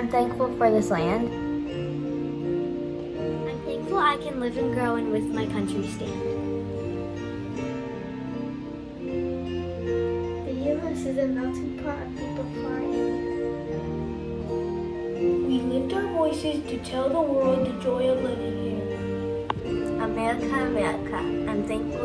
I'm thankful for this land. I'm thankful I can live and grow in with my country stand. The U.S. is a melting pot of people far and We lift our voices to tell the world the joy of living here. America, America, I'm thankful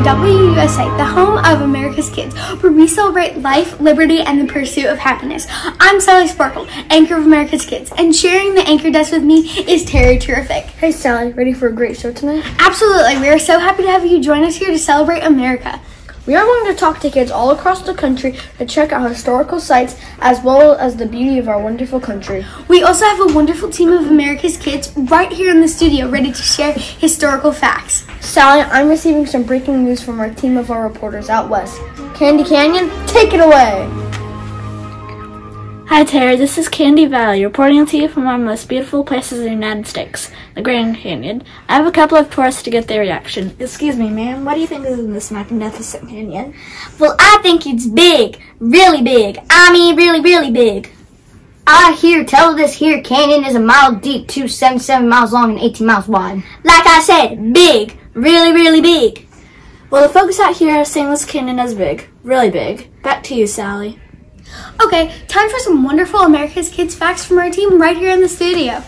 the WUSA, the home of America's kids, where we celebrate life, liberty, and the pursuit of happiness. I'm Sally Sparkle, anchor of America's Kids, and sharing the anchor desk with me is Terry Terrific. Hey Sally, ready for a great show tonight? Absolutely, we are so happy to have you join us here to celebrate America. We are going to talk to kids all across the country to check out historical sites as well as the beauty of our wonderful country. We also have a wonderful team of America's Kids right here in the studio ready to share historical facts. Sally, I'm receiving some breaking news from our team of our reporters out west. Candy Canyon, take it away! Hi Terry, this is Candy Valley reporting to you from one of the most beautiful places in the United States, the Grand Canyon. I have a couple of tourists to get their reaction. Excuse me, ma'am, what do you think is in this magnificent canyon? Well, I think it's big, really big. I mean, really, really big. I hear tell this here canyon is a mile deep, 277 miles long, and 18 miles wide. Like I said, big, really, really big. Well, the folks out here are saying this canyon is big, really big. Back to you, Sally. Okay, time for some wonderful America's Kids facts from our team right here in the studio.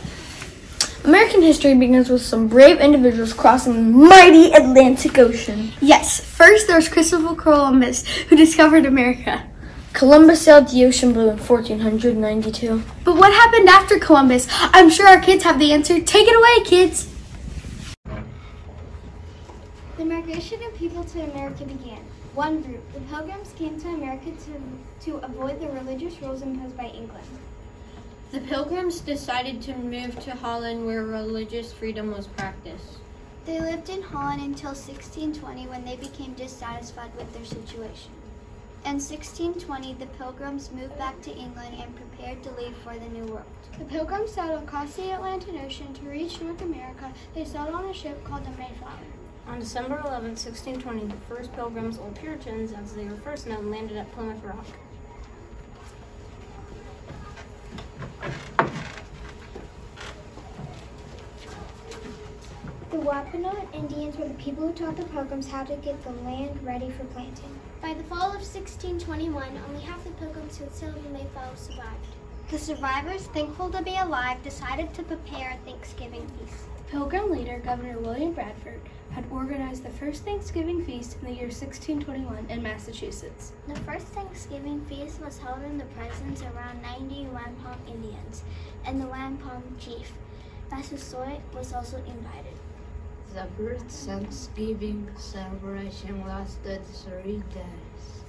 American history begins with some brave individuals crossing the mighty Atlantic Ocean. Yes, first there's Christopher Columbus, who discovered America. Columbus sailed the ocean blue in 1492. But what happened after Columbus? I'm sure our kids have the answer. Take it away, kids. The migration of people to America began. One group, the Pilgrims, came to America to, to avoid the religious rules imposed by England. The Pilgrims decided to move to Holland where religious freedom was practiced. They lived in Holland until 1620 when they became dissatisfied with their situation. In 1620, the Pilgrims moved back to England and prepared to leave for the New World. The Pilgrims sailed across the Atlantic Ocean to reach North America. They sailed on a ship called the Mayflower. On December 11, 1620, the first Pilgrims, or Puritans as they were first known, landed at Plymouth Rock. Wampanoag Indians were the people who taught the Pilgrims how to get the land ready for planting. By the fall of 1621, only half the Pilgrims who had sailed the Mayflower survived. The survivors, thankful to be alive, decided to prepare a Thanksgiving feast. Pilgrim leader Governor William Bradford had organized the first Thanksgiving feast in the year 1621 in Massachusetts. The first Thanksgiving feast was held in the presence of around 90 Wampum Indians and the Wampum chief. Massasoit was also invited. The first Thanksgiving celebration lasted three days.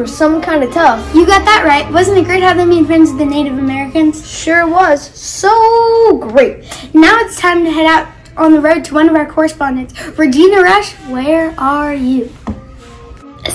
Were some kind of tough. You got that right. Wasn't it great how they made friends with the Native Americans? Sure was. So great. Now it's time to head out on the road to one of our correspondents. Regina Rush, where are you?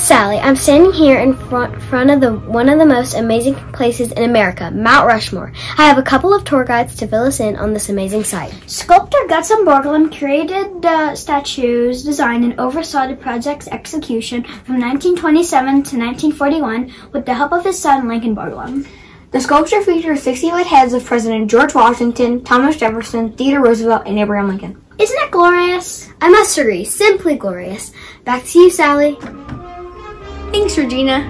Sally, I'm standing here in front, front of the one of the most amazing places in America, Mount Rushmore. I have a couple of tour guides to fill us in on this amazing site. Sculptor Gutzon Borglum created the statues, designed, and oversaw the project's execution from 1927 to 1941 with the help of his son Lincoln Borglum. The sculpture features 60 foot heads of President George Washington, Thomas Jefferson, Theodore Roosevelt, and Abraham Lincoln. Isn't it glorious? I must agree, simply glorious. Back to you, Sally. Thanks, Regina.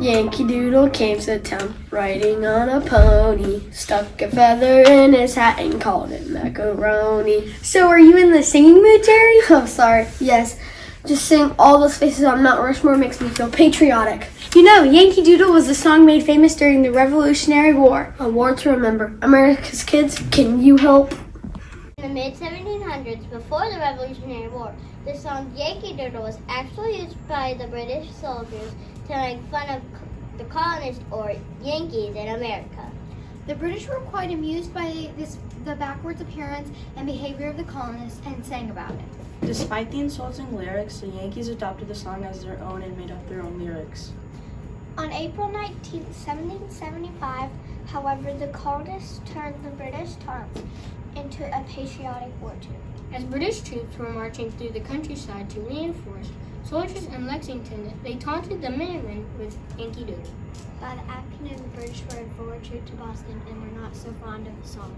Yankee Doodle came to town riding on a pony, stuck a feather in his hat and called it macaroni. So, are you in the singing mood, Terry? Oh, sorry. Yes. Just seeing all those faces on Mount Rushmore makes me feel patriotic. You know, Yankee Doodle was a song made famous during the Revolutionary War. A war to remember. America's kids, can you help? In the mid 1700s, before the Revolutionary War, the song Yankee Doodle was actually used by the British soldiers to make fun of the colonists or Yankees in America. The British were quite amused by this, the backwards appearance and behavior of the colonists and sang about it. Despite the insulting lyrics, the Yankees adopted the song as their own and made up their own lyrics. On April 19, 1775, however, the colonists turned the British taunts into a patriotic war tune. As British troops were marching through the countryside to reinforce soldiers in Lexington, they taunted the Minutemen with Yankee Doodle. By the afternoon, the British were in forward troop to Boston and were not so fond of the song.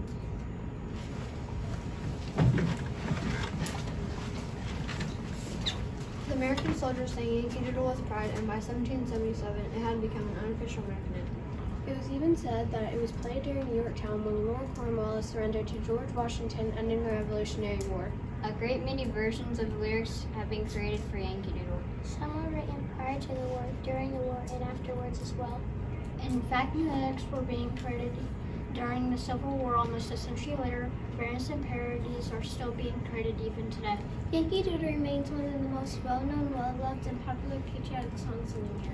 The American soldiers sang Yankee Doodle with pride, and by 1777, it had become an unofficial American anthem. It was even said that it was played during New Yorktown when Lord Cornwallis surrendered to George Washington ending the Revolutionary War. A great many versions of the lyrics have been created for Yankee Doodle. Some were written prior to the war, during the war, and afterwards as well. In fact, new lyrics were being created during the Civil War almost a century later. Variants and parodies are still being created even today. Yankee Doodle remains one of the most well-known, well-loved, and popular patriotic songs in America.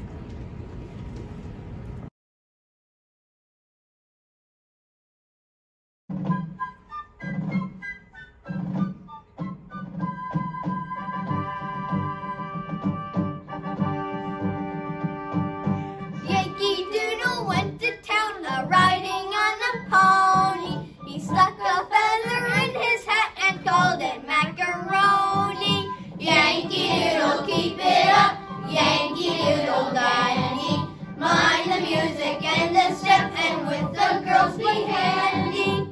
Music and the step, and with the girls be handy.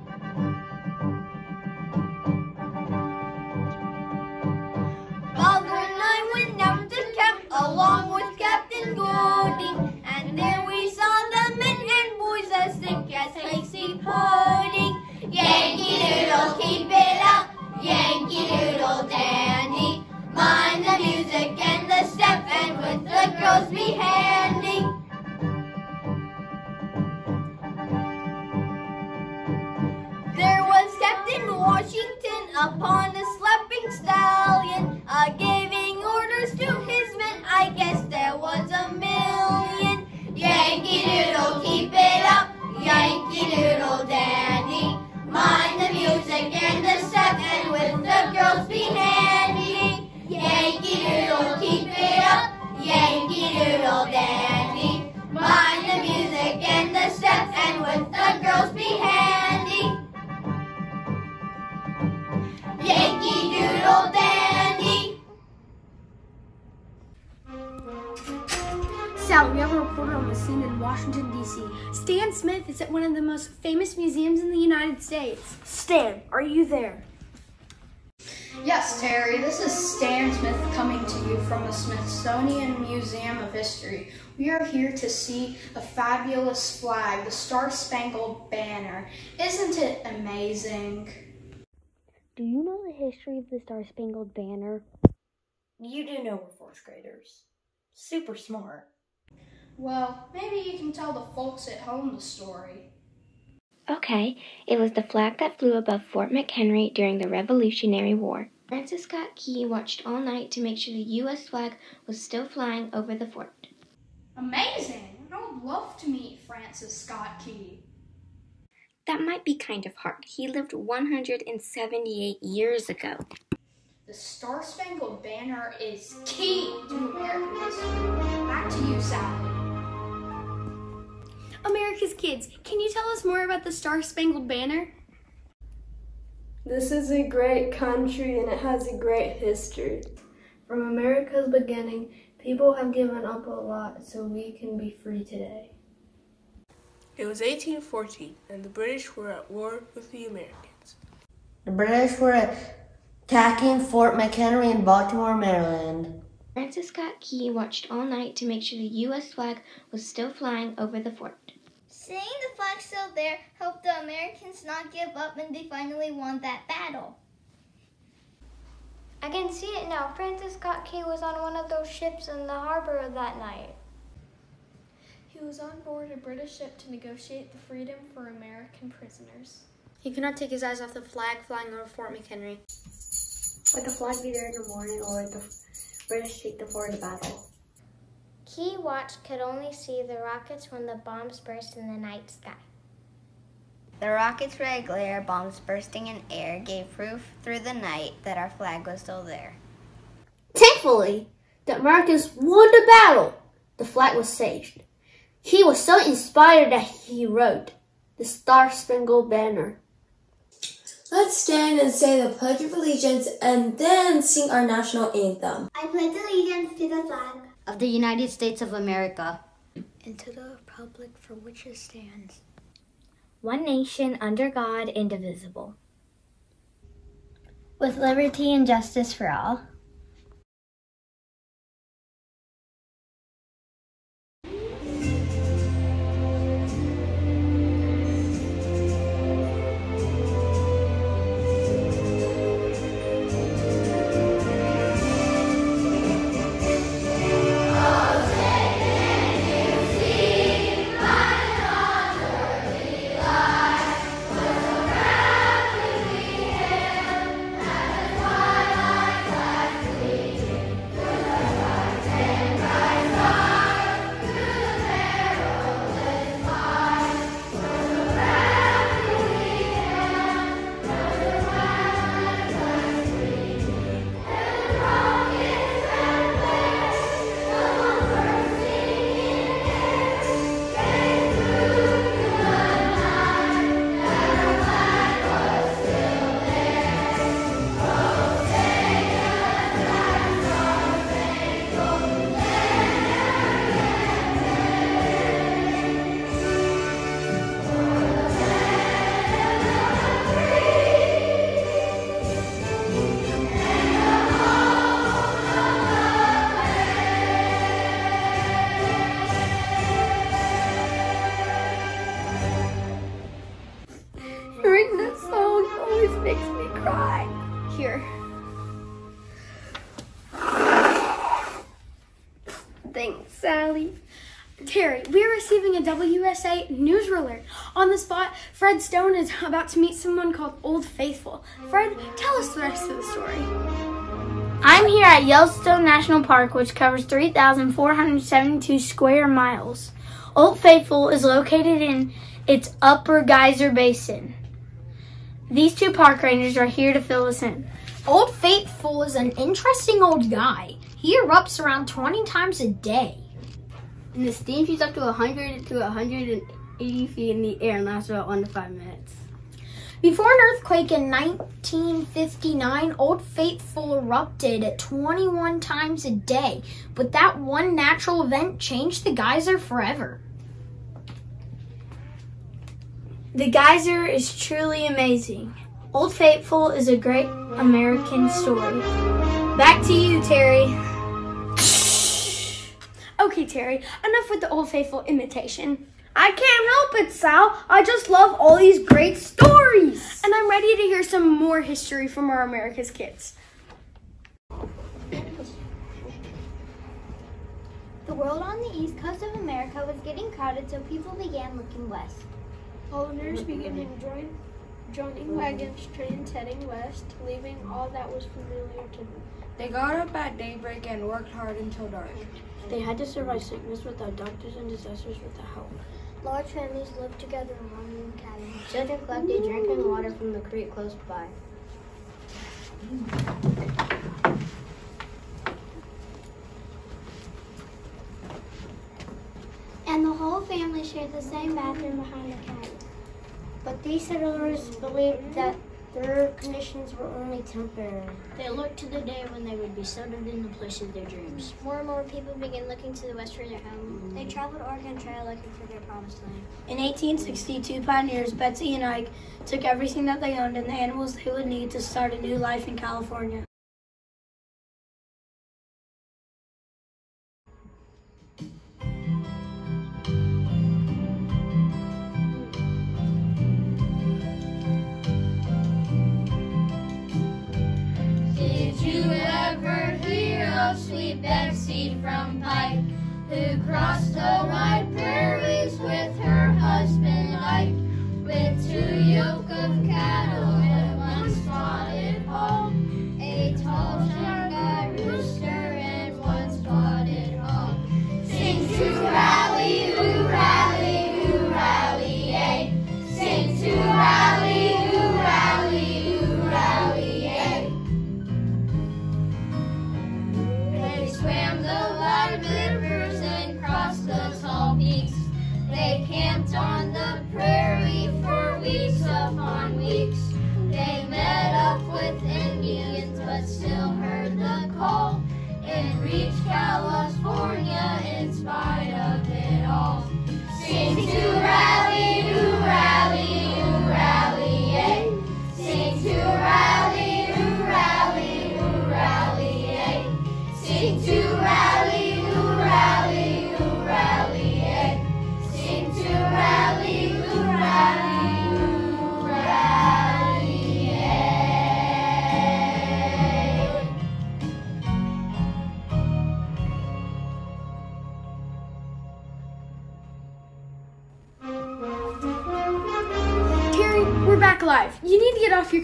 Father and I went down to camp along with Captain Gooding, and there we saw the men and boys as thick as lacy pudding. Yankee Doodle, keep it up, Yankee Doodle dandy. Mind the music and the step, and with the girls be Washington upon a slapping stallion, a giving orders to his men. I guess there was a million. Yankee Doodle, keep it up, Yankee Doodle dandy. Mind the music and the step, and with the girls be handy. Yankee Doodle, keep it up, Yankee Doodle dandy. Mind the music at one of the most famous museums in the United States. Stan, are you there? Yes, Terry, this is Stan Smith coming to you from the Smithsonian Museum of History. We are here to see a fabulous flag, the Star Spangled Banner. Isn't it amazing? Do you know the history of the Star Spangled Banner? You do know we're fourth graders. Super smart. Well, maybe you can tell the folks at home the story. Okay, it was the flag that flew above Fort McHenry during the Revolutionary War. Francis Scott Key watched all night to make sure the U.S. flag was still flying over the fort. Amazing! I would love to meet Francis Scott Key. That might be kind of hard. He lived 178 years ago. The Star Spangled Banner is key to American history. Back to you, Sally. America's Kids, can you tell us more about the Star Spangled Banner? This is a great country and it has a great history. From America's beginning, people have given up a lot so we can be free today. It was 1814 and the British were at war with the Americans. The British were attacking Fort McHenry in Baltimore, Maryland. Francis Scott Key watched all night to make sure the U.S. flag was still flying over the fort. Seeing the flag still there helped the Americans not give up and they finally won that battle. I can see it now. Francis Scott Key was on one of those ships in the harbor that night. He was on board a British ship to negotiate the freedom for American prisoners. He could not take his eyes off the flag flying over Fort McHenry. Would the flag be there in the morning or would the British take the fort in battle? Key Watch could only see the rockets when the bombs burst in the night sky. The rocket's red glare, bombs bursting in air, gave proof through the night that our flag was still there. Thankfully, the Americans won the battle. The flag was saved. He was so inspired that he wrote the Star Spangled Banner. Let's stand and say the Pledge of Allegiance and then sing our national anthem. I pledge allegiance to the flag of the United States of America and to the republic for which it stands, one nation under God, indivisible, with liberty and justice for all. WSA news alert. On the spot, Fred Stone is about to meet someone called Old Faithful. Fred, tell us the rest of the story. I'm here at Yellowstone National Park, which covers 3,472 square miles. Old Faithful is located in its upper geyser basin. These two park rangers are here to fill us in. Old Faithful is an interesting old guy. He erupts around 20 times a day. And the steam shoots up to 100 to 180 feet in the air and lasts about one to five minutes. Before an earthquake in 1959, Old Faithful erupted 21 times a day, but that one natural event changed the geyser forever. The geyser is truly amazing. Old Faithful is a great American story. Back to you, Terry. Okay, Terry, enough with the Old Faithful imitation. I can't help it, Sal. I just love all these great stories. And I'm ready to hear some more history from our America's kids. The world on the east coast of America was getting crowded, so people began looking west. Coloners began join, joining wagons, trains heading west, leaving all that was familiar to them. They got up at daybreak and worked hard until dark. They had to survive sickness without doctors and disasters without help. Large families lived together in one-room cabins. Children collected drinking water from the creek close by. And the whole family shared the same bathroom behind the cabin. But these settlers believed that their conditions were only temporary. They looked to the day when they would be settled in the place of their dreams. More and more people began looking to the west for their home. They mm. traveled Oregon Trail looking for their promised land. In 1862, pioneers Betsy and Ike took everything that they owned and the animals they would need to start a new life in California. Betsy from Pike, who crossed the wide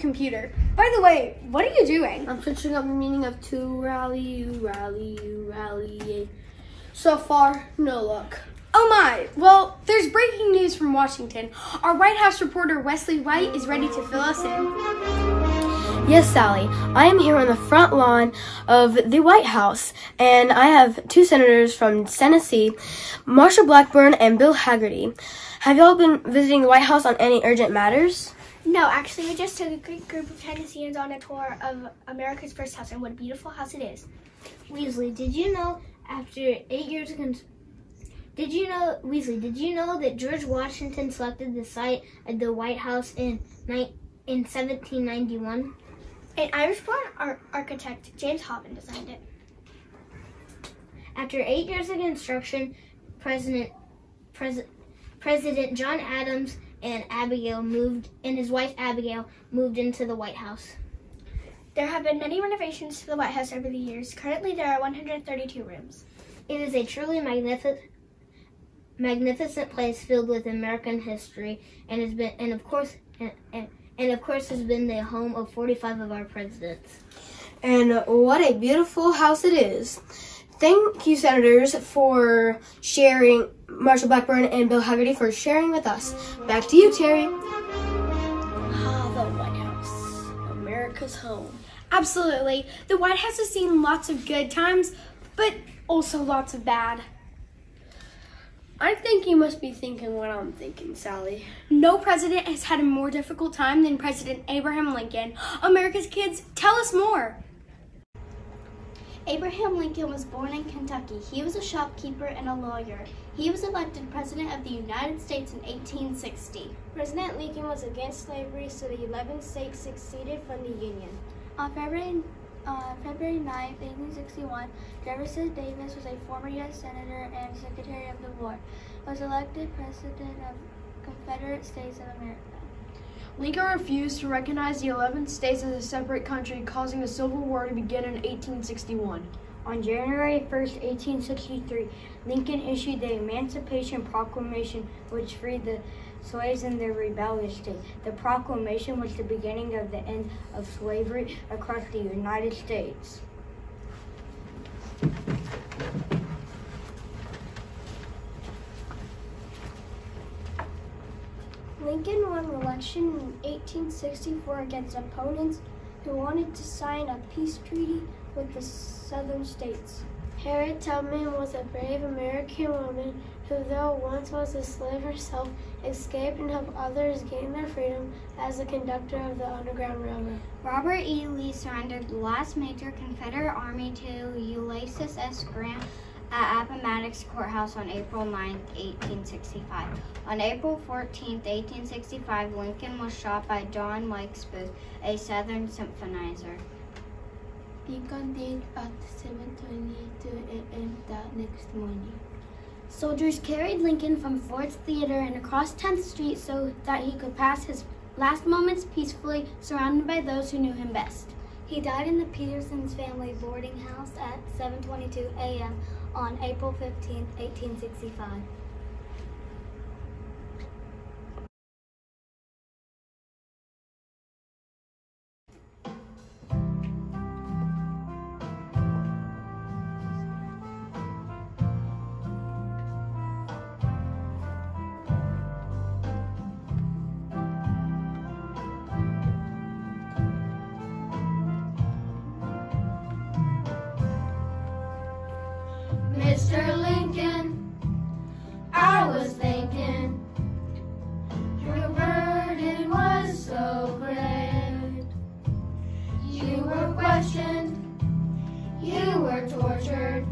computer. By the way, what are you doing? I'm searching up the meaning of to rally, you rally, you rally. So far, no luck. Oh my! Well, there's breaking news from Washington. Our White House reporter Wesley White is ready to fill us in. Yes, Sally. I am here on the front lawn of the White House, and I have two senators from Tennessee, Marsha Blackburn and Bill Hagerty. Have y'all been visiting the White House on any urgent matters? No, actually, we just took a great group of Tennesseans on a tour of America's first house, and what a beautiful house it is. Wesley, did you know after eight years of did you know Wesley? Did you know that George Washington selected the site of the White House in in 1791? An Irish-born ar- architect, James Hoban, designed it. After eight years of construction, President Pres- President John Adams and Abigail moved, and his wife Abigail moved into the White House. There have been many renovations to the White House over the years. Currently, there are 132 rooms. It is a truly magnificent, magnificent place filled with American history, and has been, and of course, and, and, and of course, has been the home of 45 of our presidents. And what a beautiful house it is. Thank you, Senators, for sharing, Marsha Blackburn and Bill Hagerty for sharing with us. Back to you, Terry. Ah, the White House, America's home. Absolutely. The White House has seen lots of good times, but also lots of bad. I think you must be thinking what I'm thinking, Sally. No president has had a more difficult time than President Abraham Lincoln. America's kids, tell us more. Abraham Lincoln was born in Kentucky. He was a shopkeeper and a lawyer. He was elected President of the United States in 1860. President Lincoln was against slavery, so the 11 states seceded from the Union. On February, uh, February 9, 1861, Jefferson Davis was a former U.S. Senator and Secretary of the War, was elected President of Confederate States of America. Lincoln refused to recognize the 11 states as a separate country, causing the Civil War to begin in 1861. On January 1st, 1863, Lincoln issued the Emancipation Proclamation, which freed the slaves in their rebellious state. The proclamation was the beginning of the end of slavery across the United States. Lincoln won election in 1864 against opponents who wanted to sign a peace treaty with the southern states. Harriet Tubman was a brave American woman who, though once was a slave herself, escaped and helped others gain their freedom as a conductor of the Underground Railroad. Robert E. Lee surrendered the last major Confederate army to Ulysses S. Grant at Appomattox Courthouse on April 9, 1865. On April 14, 1865, Lincoln was shot by John Wilkes Booth, a Southern symphonizer. Lincoln died at 7:22 a.m. that next morning. Soldiers carried Lincoln from Ford's Theater and across 10th Street so that he could pass his last moments peacefully, surrounded by those who knew him best. He died in the Petersens family boarding house at 7:22 a.m. on April 15, 1865. Tortured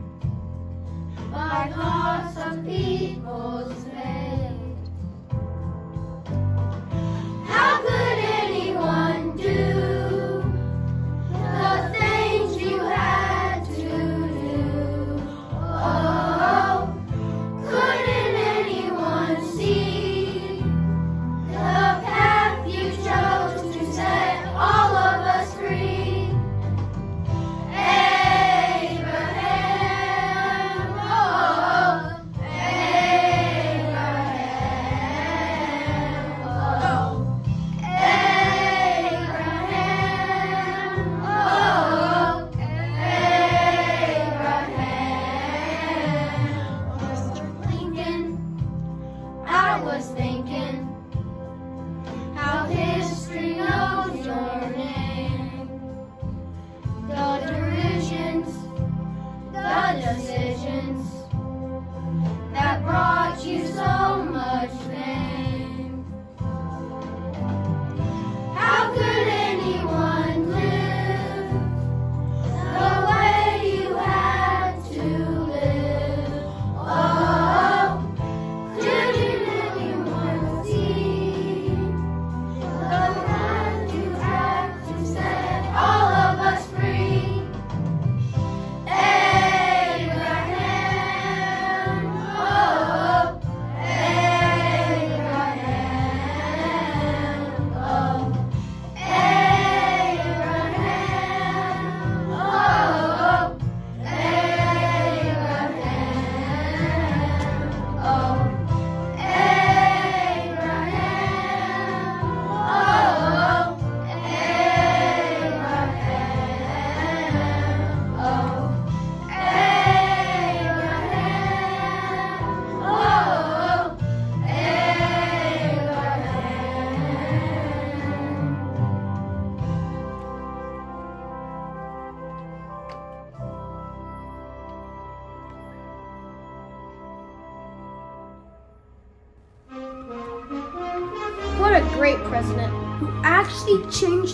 by thoughts of people's fate.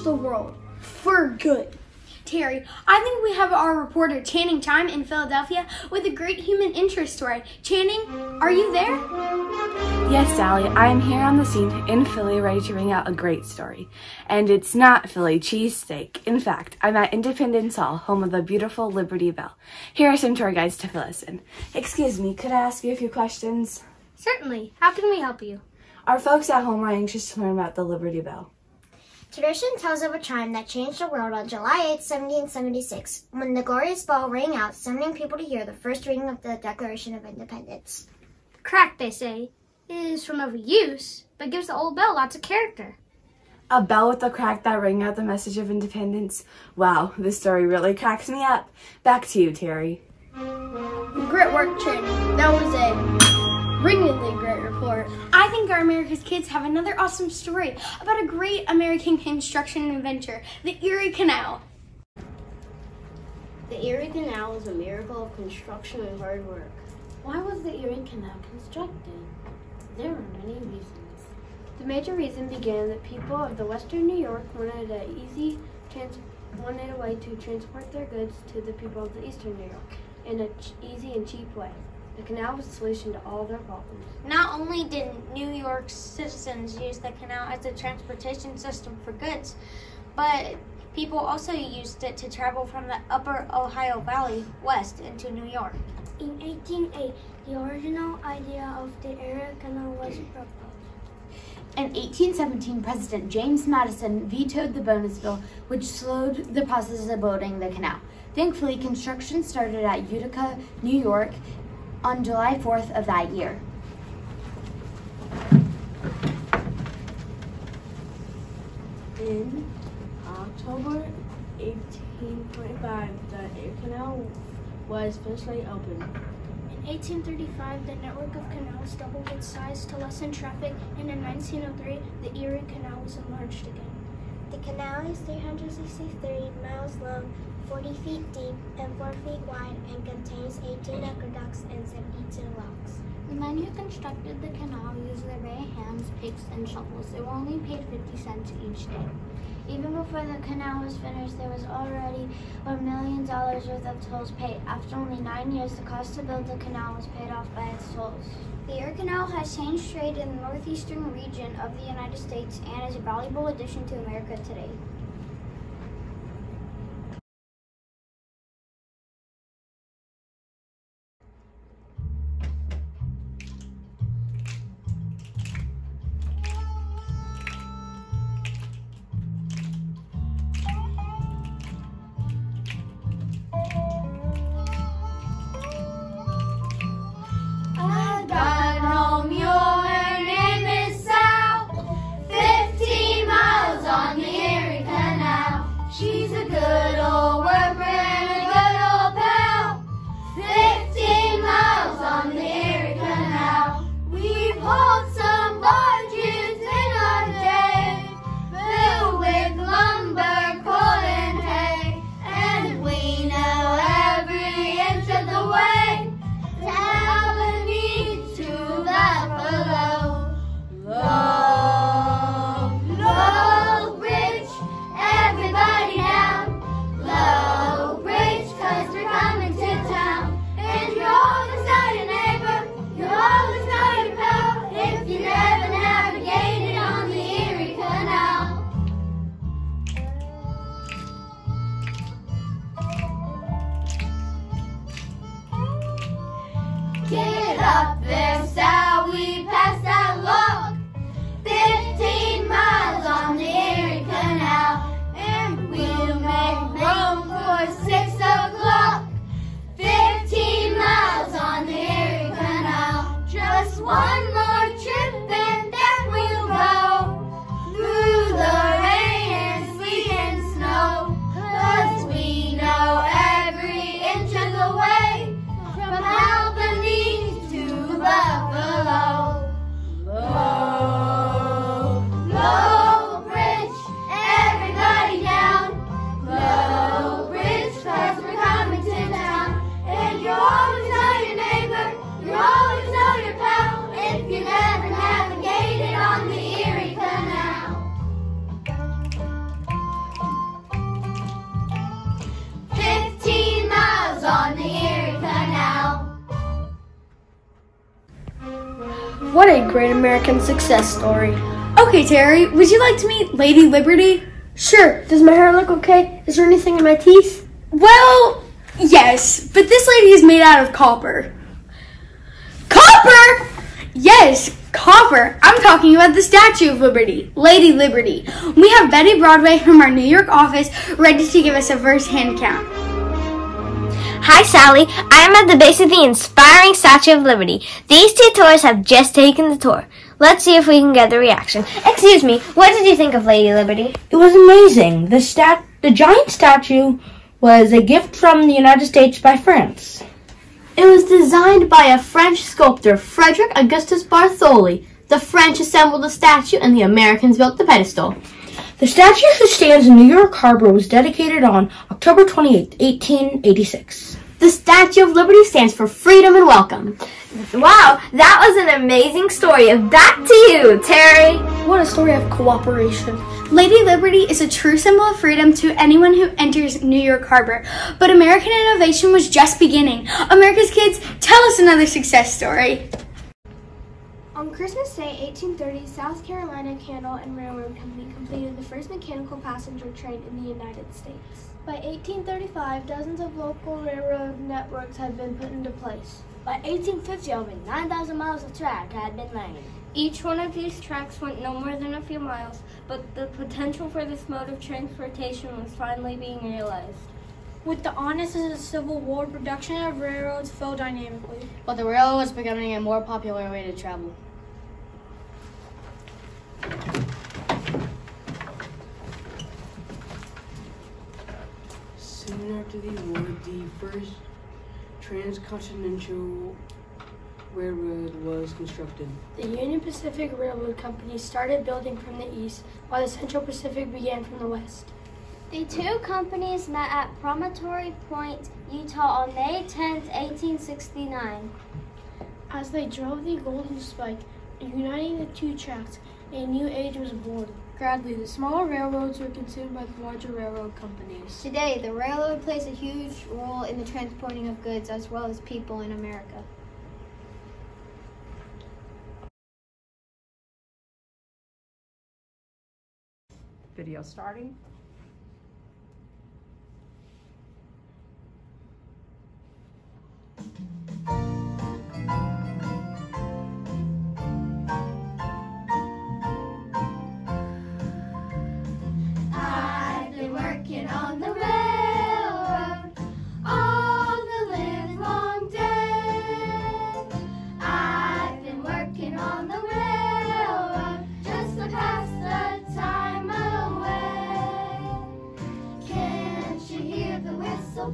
The world for good. Terry, I think we have our reporter Channing Time in Philadelphia with a great human interest story. Channing, are you there? Yes, Sally, I am here on the scene in Philly ready to bring out a great story. And it's not Philly cheesesteak. In fact, I'm at Independence Hall, home of the beautiful Liberty Bell. Here are some tour guides to fill us in. Excuse me, could I ask you a few questions? Certainly. How can we help you? Our folks at home are anxious to learn about the Liberty Bell. Tradition tells of a chime that changed the world on July 8, 1776, when the glorious bell rang out, summoning people to hear the first reading of the Declaration of Independence. Crack, they say, is from overuse, but gives the old bell lots of character. A bell with a crack that rang out the message of independence. Wow, this story really cracks me up. Back to you, Terry. Grit work, Channing. That was a Ringingly great report. I think our America's kids have another awesome story about a great American construction inventor, the Erie Canal. The Erie Canal was a miracle of construction and hard work. Why was the Erie Canal constructed? There were many reasons. The major reason began that people of the western New York wanted an easy wanted a way to transport their goods to the people of the eastern New York in an easy and cheap way. The canal was the solution to all their problems. Not only did New York citizens use the canal as a transportation system for goods, but people also used it to travel from the upper Ohio Valley west into New York. In 1808, the original idea of the Erie Canal was proposed. In 1817, President James Madison vetoed the bonus bill, which slowed the process of building the canal. Thankfully, construction started at Utica, New York on July 4th of that year. In October 1825, the Erie Canal was officially opened. In 1835, the network of canals doubled its size to lessen traffic, and in 1903, the Erie Canal was enlarged again. The canal is 363 miles long, 40 feet deep, and 4 feet wide, and contains 18 aqueducts and 72 locks. The men who constructed the canal used their bare hands, picks, and shovels. They were only paid 50 cents each day. Even before the canal was finished, there was already a million dollars worth of tolls paid. After only nine years, the cost to build the canal was paid off by its tolls. The Erie Canal has changed trade in the northeastern region of the United States and is a valuable addition to America today. Success story. Okay, Terry, would you like to meet Lady Liberty? Sure. Does my hair look okay? Is there anything in my teeth? Well, yes, but this lady is made out of copper. Copper? Yes, copper. I'm talking about the Statue of Liberty, Lady Liberty. We have Betty Broadway from our New York office ready to give us a first-hand count. Hi, Sally. I am at the base of the inspiring Statue of Liberty. These two tours have just taken the tour. Let's see if we can get the reaction. Excuse me, what did you think of Lady Liberty? It was amazing. The stat, the giant statue was a gift from the United States by France. It was designed by a French sculptor, Frederick Augustus Bartholdi. The French assembled the statue and the Americans built the pedestal. The statue who stands in New York Harbor was dedicated on October 28, 1886. The Statue of Liberty stands for freedom and welcome. Wow, that was an amazing story. Back to you, Terry. What a story of cooperation. Lady Liberty is a true symbol of freedom to anyone who enters New York Harbor. But American innovation was just beginning. America's kids, tell us another success story. On Christmas Day, 1830, South Carolina Canal and Railroad Company completed the first mechanical passenger train in the United States. By 1835, dozens of local railroad networks had been put into place. By 1850, over 9,000 miles of track had been laid. Each one of these tracks went no more than a few miles, but the potential for this mode of transportation was finally being realized. With the onset of the Civil War, production of railroads fell dynamically. But the railroad was becoming a more popular way to travel. Soon after the war, the first transcontinental railroad was constructed. The Union Pacific Railroad Company started building from the east, while the Central Pacific began from the west. The two companies met at Promontory Point, Utah on May 10, 1869. As they drove the Golden Spike, uniting the two tracks, a new age was born. Gradually, the smaller railroads were consumed by the larger railroad companies. Today, the railroad plays a huge role in the transporting of goods as well as people in America. Video starting.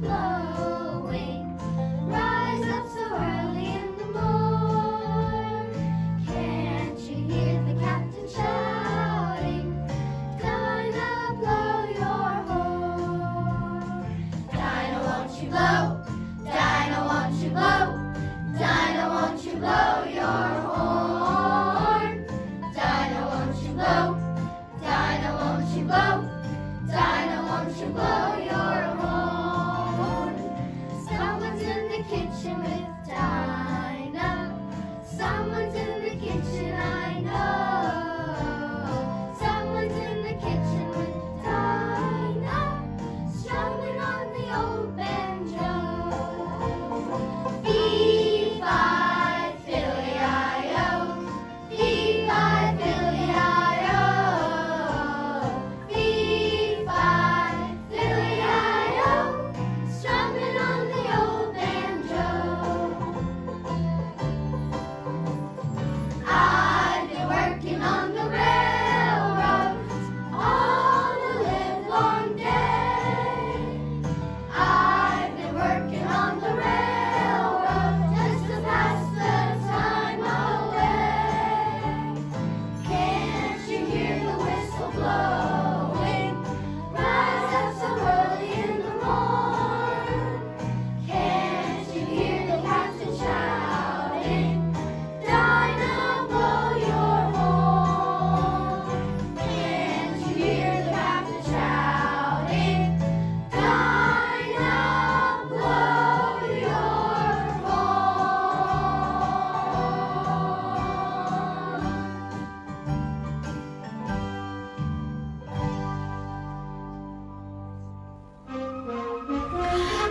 Whistle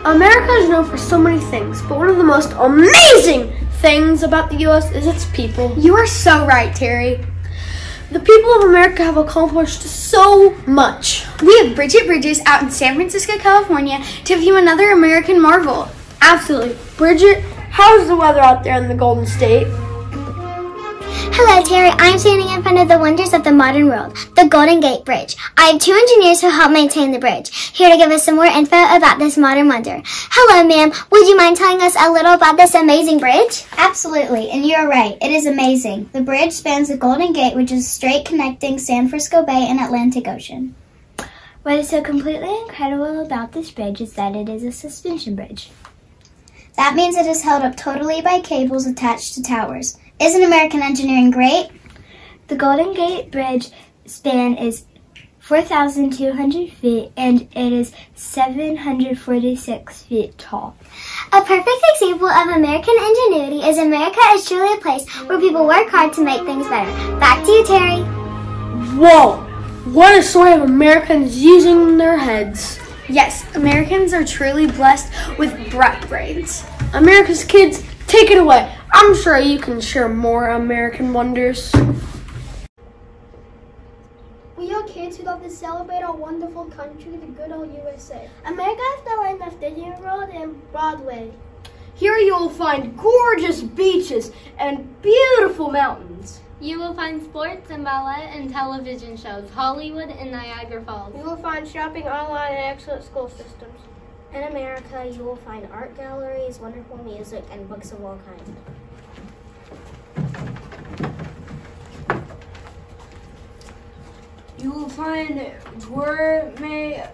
America is known for so many things, but one of the most amazing things about the U.S. is its people. You are so right, Terry. The people of America have accomplished so much. We have Bridget Bridges out in San Francisco, California to view another American marvel. Absolutely. Bridget, how's the weather out there in the Golden State? Hello, Terry. I'm standing in front of the wonders of the modern world, the Golden Gate Bridge. I have two engineers who help maintain the bridge, here to give us some more info about this modern wonder. Hello, ma'am. Would you mind telling us a little about this amazing bridge? Absolutely, and you're right. It is amazing. The bridge spans the Golden Gate, which is strait connecting San Francisco Bay and Atlantic Ocean. What is so completely incredible about this bridge is that it is a suspension bridge. That means it is held up totally by cables attached to towers. Isn't American engineering great? The Golden Gate Bridge span is 4,200 feet and it is 746 feet tall. A perfect example of American ingenuity is America is truly a place where people work hard to make things better. Back to you, Terry. Whoa! What a story of Americans using their heads. Yes, Americans are truly blessed with bright brains. America's kids, take it away. I'm sure you can share more American wonders. We are kids who love to celebrate our wonderful country, the good old USA. America is the land of Disney World and Broadway. Here you will find gorgeous beaches and beautiful mountains. You will find sports and ballet and television shows, Hollywood and Niagara Falls. You will find shopping online and excellent school systems. In America, you will find art galleries, wonderful music, and books of all kinds. You will find gourmet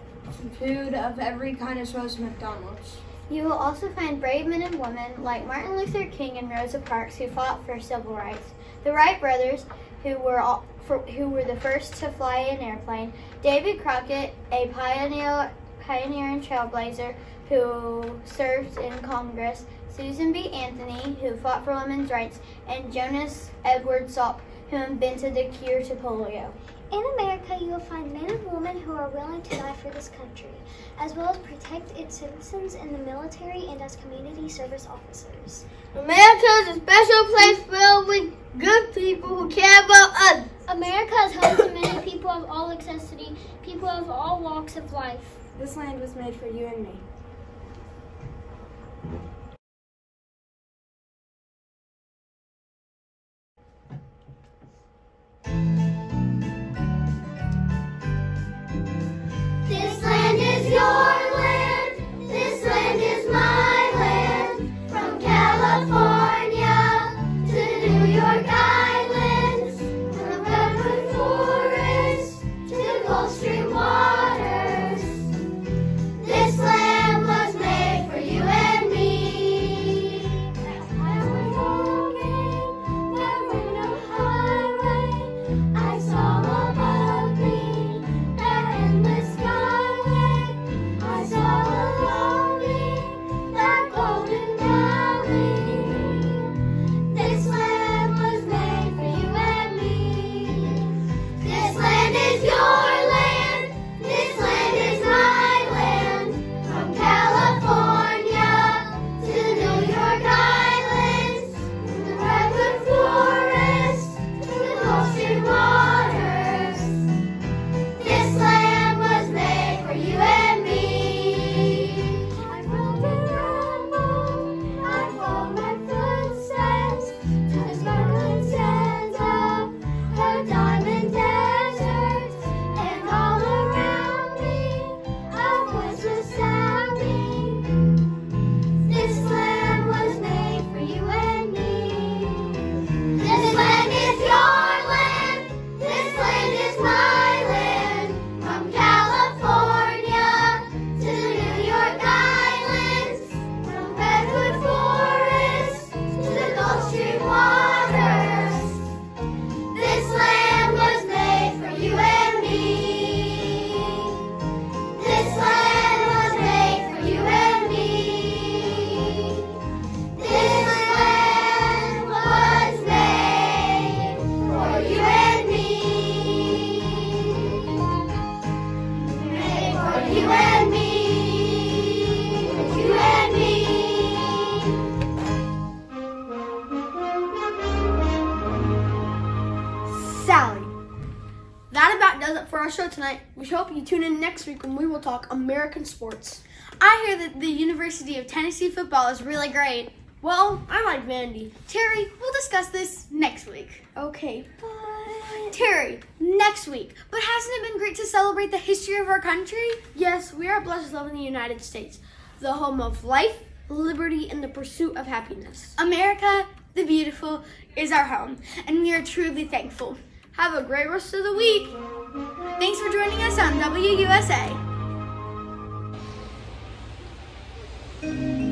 food of every kind as well as McDonald's. You will also find brave men and women like Martin Luther King and Rosa Parks who fought for civil rights. The Wright brothers, who were all, for, who were the first to fly an airplane. David Crockett, a pioneer, pioneer and trailblazer who served in Congress. Susan B. Anthony, who fought for women's rights, and Jonas Edward Salk, who invented the cure to polio. In America, you will find men and women who are willing to die for this country, as well as protect its citizens in the military and as community service officers. America is a special place filled with good people who care about us. America is home to many people of all accessity, people of all walks of life. This land was made for you and me. This land is your talk American sports. I hear that the University of Tennessee football is really great. Well, I like Vandy. Terry, we'll discuss this next week. Okay, bye. Terry, next week. But hasn't it been great to celebrate the history of our country? Yes, we are blessed to live in the United States, the home of life, liberty, and the pursuit of happiness. America, the beautiful, is our home, and we are truly thankful. Have a great rest of the week. Thanks for joining us on WUSA. Thank you.